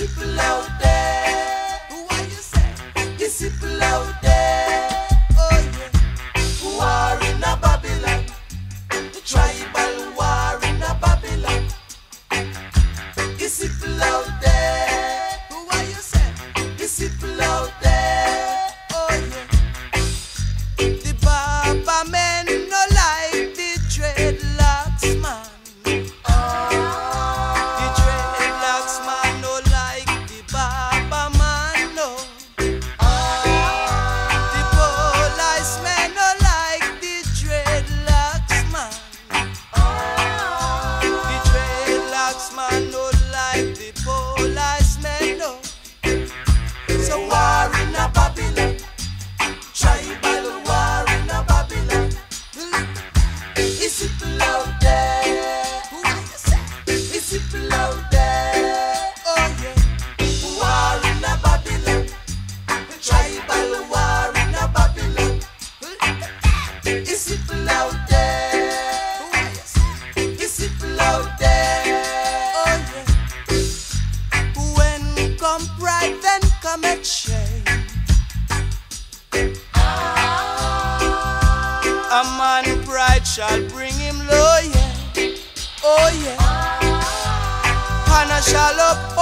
people out there. Who are you say? It's. some pride, then commit shame. A man in pride shall bring him low, yeah. Oh, yeah. And I shall up.